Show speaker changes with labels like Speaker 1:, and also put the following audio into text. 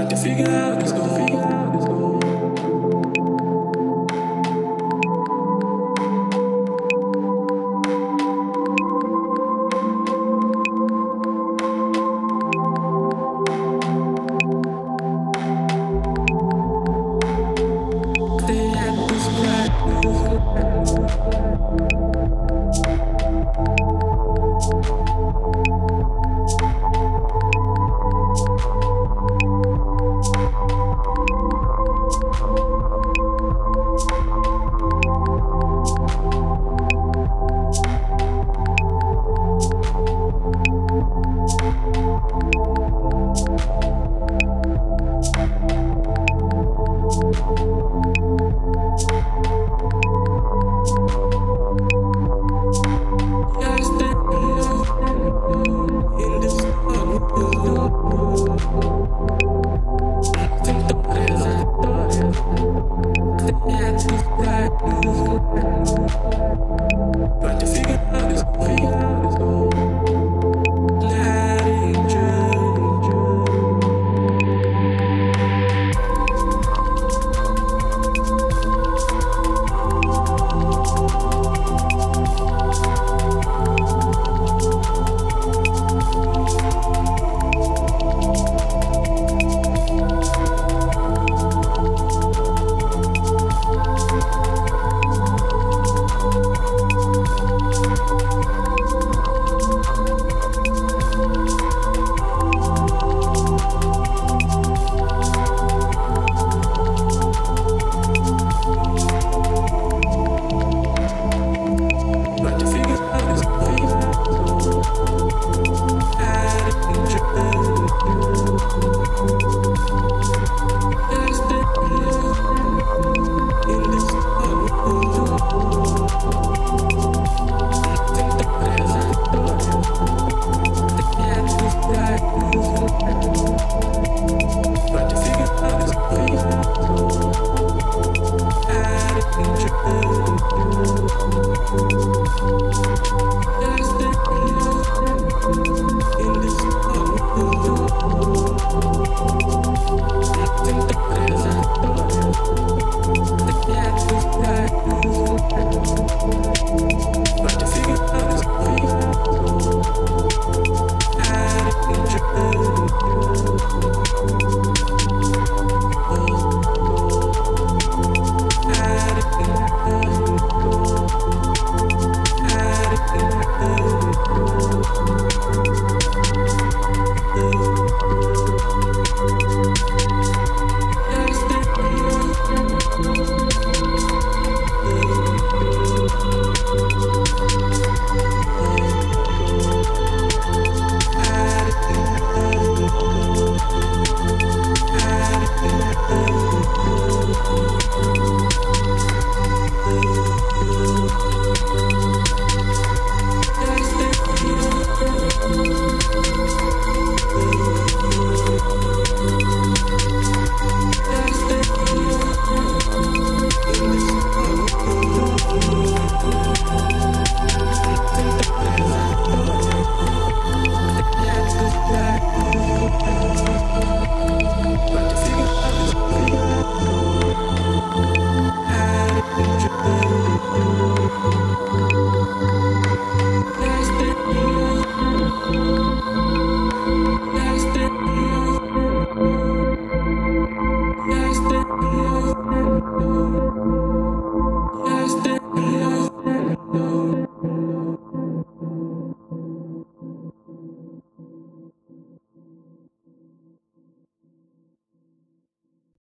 Speaker 1: trying to figure out what's going on. 谢。